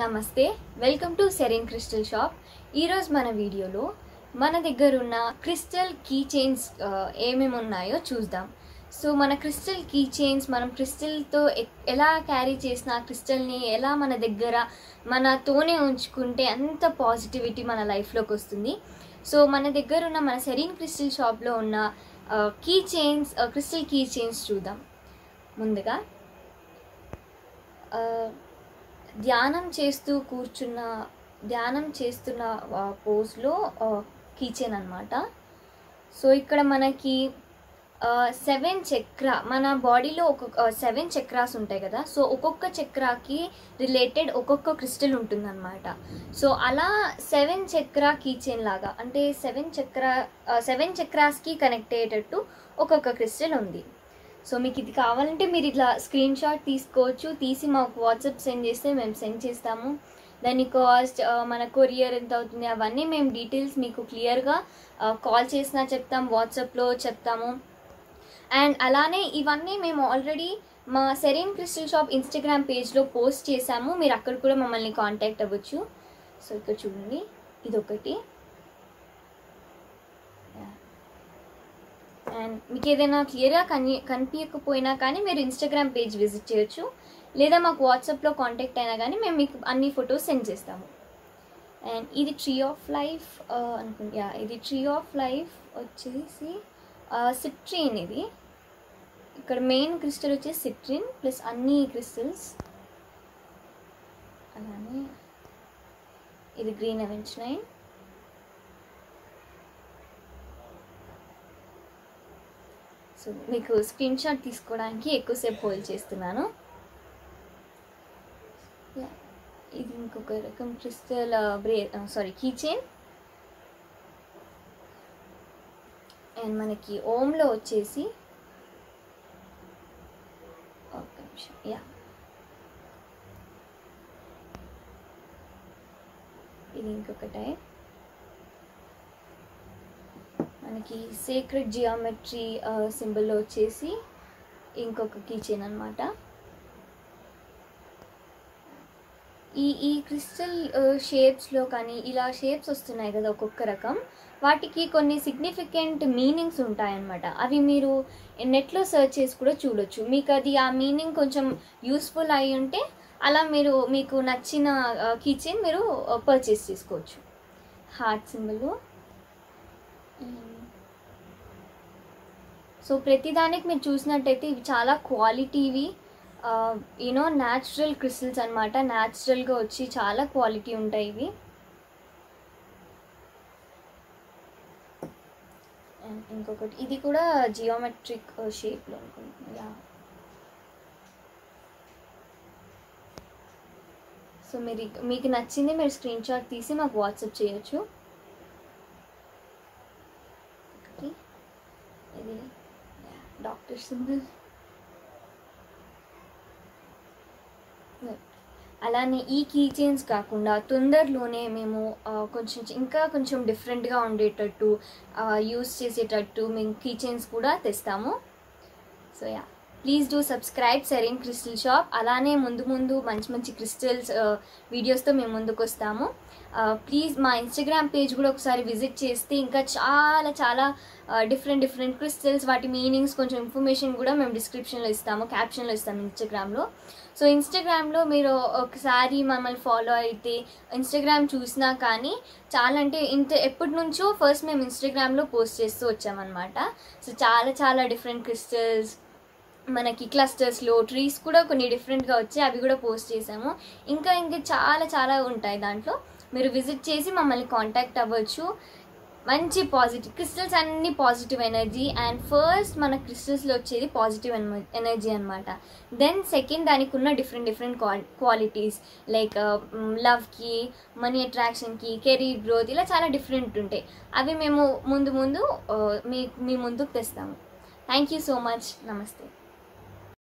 నమస్తే welcome to Serene Crystal Shop. ఈరోజు మన వీడియోలో మన దగ్గర ఉన్న క్రిస్టల్ కీ చైన్స్ ఏమేమి ఉన్నాయో చూద్దాం. సో మన క్రిస్టల్ కీ చైన్స్ మనం క్రిస్టల్తో ఎలా క్యారీ చేసిన క్రిస్టల్ని ఎలా మన దగ్గర మనతోనే ఉంచుకుంటే అంత పాజిటివిటీ మన లైఫ్లోకి వస్తుంది. సో మన దగ్గర ఉన్న మన సెరీన్ క్రిస్టల్ షాప్లో ఉన్న key chains crystal key chains చూద్దాం. ముందుగా ధ్యానం చేస్తూ కూర్చున్న ధ్యానం చేస్తున్న పోజ్లో కీచెన్ అనమాట సో ఇక్కడ మనకి సెవెన్ చక్ర మన బాడీలో ఒక్కొక్క సెవెన్ చక్రాస్ ఉంటాయి కదా. సో ఒక్కొక్క చక్రాకి రిలేటెడ్ ఒక్కొక్క క్రిస్టల్ ఉంటుందన్నమాట. సో అలా సెవెన్ చక్ర కీచెన్ లాగా అంటే సెవెన్ చక్ర సెవెన్ చక్రాస్కి కనెక్ట్ అయ్యేటట్టు ఒక్కొక్క క్రిస్టల్ ఉంది. సో మీకు ఇది కావాలంటే మీరు ఇట్లా స్క్రీన్ షాట్ తీసుకోవచ్చు. తీసి మాకు వాట్సాప్ సెండ్ చేస్తే మేము సెండ్ చేస్తాము. దాని కాస్ట్ మన కొరియర్ ఎంత అవుతుంది అవన్నీ మేము డీటెయిల్స్ మీకు క్లియర్గా కాల్ చేసినా చెప్తాం వాట్సాప్లో చెప్తాము. అండ్ అలానే ఇవన్నీ మేము ఆల్రెడీ మా సెరీన్ క్రిస్టల్ షాప్ ఇన్స్టాగ్రామ్ పేజ్లో పోస్ట్ చేశాము. మీరు అక్కడ కూడా మమ్మల్ని కాంటాక్ట్ అవ్వచ్చు. సో ఇక్కడ చూడండి. ఇదొకటి. అండ్ మీకు ఏదైనా క్లియర్గా కని కనిపించకపోయినా కానీ మీరు ఇన్స్టాగ్రామ్ పేజ్ విజిట్ చేయొచ్చు. లేదా మాకు వాట్సాప్లో కాంటాక్ట్ అయినా కానీ మేము మీకు అన్ని ఫొటోస్ సెండ్ చేస్తాము. అండ్ ఇది ట్రీ ఆఫ్ లైఫ్ అనుకుంటా ఇది ట్రీ ఆఫ్ లైఫ్ వచ్చేసి uh, సిట్రిన్ ఇది. ఇక్కడ మెయిన్ క్రిస్టల్ వచ్చేసి సిట్రిన్ ప్లస్ అన్ని క్రిస్టల్స్ అలానే ఇది గ్రీన్ అవెంచ్ నైన్ సో మీకు స్క్రీన్ షాట్ తీసుకోవడానికి ఎక్కువసేపు హోల్డ్ చేస్తున్నాను. ఇది ఇంకొక రకం క్రిస్టల్ బ్రే సారీ కీ చైన్ అండ్ మనకి ఓమ్లో వచ్చేసి ఒక నిమిషం. యా ఇది ఇంకొక టైప్ మనకి సీక్రెట్ జియోమెట్రీ సింబల్లో వచ్చేసి ఇంకొక కిచెన్ అనమాట ఈ ఈ క్రిస్టల్ షేప్స్లో uh, కానీ ఇలా షేప్స్ వస్తున్నాయి కదా ఒక్కొక్క రకం. వాటికి కొన్ని సిగ్నిఫికెంట్ మీనింగ్స్ ఉంటాయన్నమాట. అవి మీరు నెట్లో సెర్చ్ చేసి కూడా చూడొచ్చు. మీకు అది ఆ మీనింగ్ కొంచెం యూస్ఫుల్ అయి ఉంటే అలా మీరు మీకు నచ్చిన uh, కిచెన్ మీరు uh, పర్చేస్ చేసుకోవచ్చు. Heart symbol Hmm. సో ప్రతిదానికి మీరు చూసినట్టయితే ఇవి చాలా క్వాలిటీవి యూనో న్యాచురల్ క్రిస్టల్స్ అనమాట న్యాచురల్గా వచ్చి చాలా క్వాలిటీ ఉంటాయి ఇవి. ఇంకొకటి ఇది కూడా జియోమెట్రిక్ షేప్లో అనుకుంటున్నా సో మీరు మీకు నచ్చింది మీరు స్క్రీన్ షాట్ తీసి మాకు వాట్సాప్ చేయొచ్చు. ఇది డాక్టర్ సింబల్ అలానే ఈ కీ చైన్స్ కాకుండా తొందరలోనే మేము కొంచెం ఇంకా కొంచెం డిఫరెంట్గా ఉండేటట్టు యూస్ చేసేటట్టు మేము కీ చైన్స్ కూడా తెస్తాము. So yeah please do subscribe Serene Crystal Shop అలానే ముందు ముందు మంచి మంచి క్రిస్టల్స్ వీడియోస్తో uh, మేము ముందుకు వస్తాము ప్లీజ్ uh, మా ఇన్స్టాగ్రామ్ పేజ్ కూడా ఒకసారి విజిట్ చేస్తే ఇంకా చాలా చాలా డిఫరెంట్ డిఫరెంట్ క్రిస్టల్స్ వాటి మీనింగ్స్ కొంచెం ఇన్ఫర్మేషన్ కూడా మేము డిస్క్రిప్షన్లో ఇస్తాము క్యాప్షన్లో ఇస్తాము ఇన్స్టాగ్రామ్లో సో ఇన్స్టాగ్రామ్లో మీరు ఒకసారి మమ్మల్ని ఫాలో అయితే ఇన్స్టాగ్రామ్ చూసినా కానీ చాలా అంటే ఇంత ఎప్పటి నుంచో ఫస్ట్ మేము ఇన్స్టాగ్రామ్లో పోస్ట్ చేస్తూ వచ్చామన్నమాట. సో చాలా చాలా డిఫరెంట్ క్రిస్టల్స్ మనకి క్లస్టర్స్లో ట్రీస్ కూడా కొన్ని డిఫరెంట్గా వచ్చాయి అవి కూడా పోస్ట్ చేసాము ఇంకా ఇంకా చాలా చాలా ఉంటాయి దాంట్లో. మీరు విజిట్ చేసి మమ్మల్ని కాంటాక్ట్ అవ్వచ్చు. మంచి పాజిటివ్ క్రిస్టల్స్ అన్ని పాజిటివ్ ఎనర్జీ అండ్ ఫస్ట్ మన క్రిస్టల్స్లో వచ్చేది పాజిటివ్ ఎనర్జీ అనమాట దెన్ సెకండ్ దానికి ఉన్న డిఫరెంట్ డిఫరెంట్ క్వాలిటీస్ లైక్ లవ్కి మనీ అట్రాక్షన్కి కెరీర్ గ్రోత్ ఇలా చాలా డిఫరెంట్ ఉంటాయి. అవి మేము ముందు ముందు uh, మీ మీ ముందుకు తెస్తాము. థ్యాంక్ యూ సో మచ్ నమస్తే